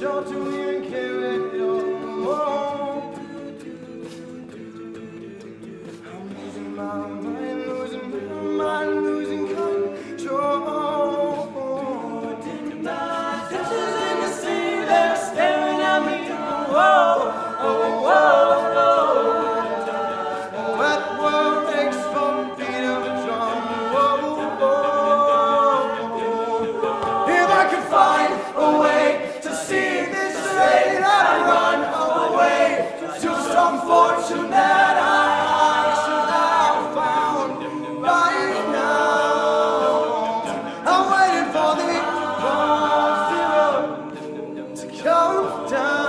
carry I'm losing my mind. Zero to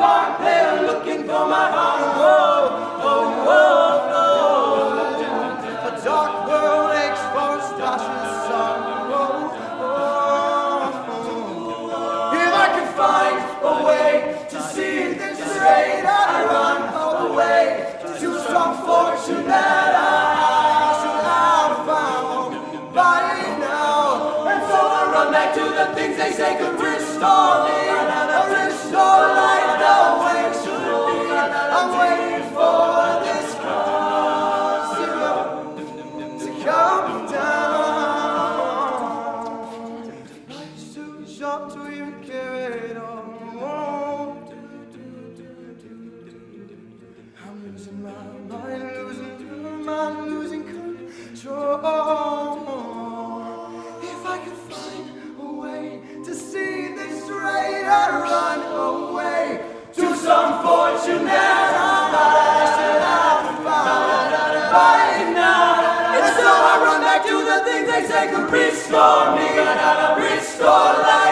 park, they're looking for my heart. Whoa, oh, whoa, oh. A dark world aches for a sun. Whoa, oh. If I could find a way to see this straight, I'd run away to some fortune that I should have found by now. And so I run back to the things they say could restore me, or restore life I so I run back to the things they say could restore me, restore life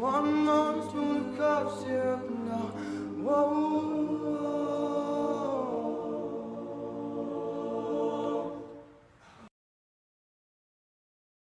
one more spoon of syrup now. Whoa.